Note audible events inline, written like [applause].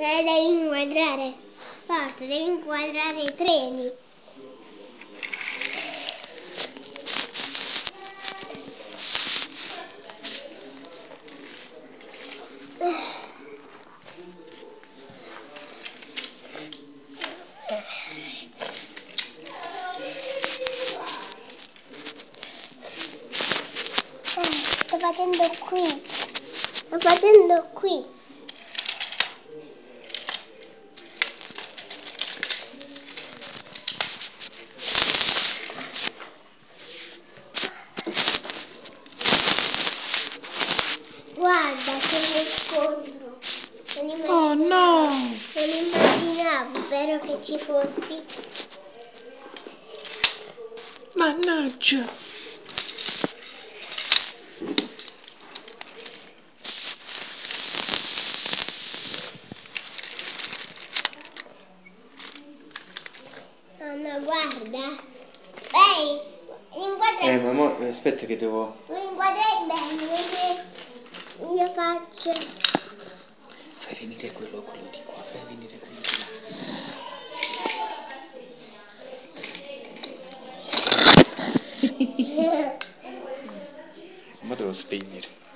Eh, devi inquadrare. Forza, devi inquadrare i treni. Eh, sto facendo qui. Sto facendo qui. Mi scontro. Non Oh no! non immaginavo, spero che ci fossi. Mannaggia! Nonna, guarda. Beh, inquadra. Eh, ma mo, aspetta che devo... Lo inquadrai bene, io faccio. Fai venire quello, quello di qua, fai venire quello di là. [laughs] Ma devo spegnere.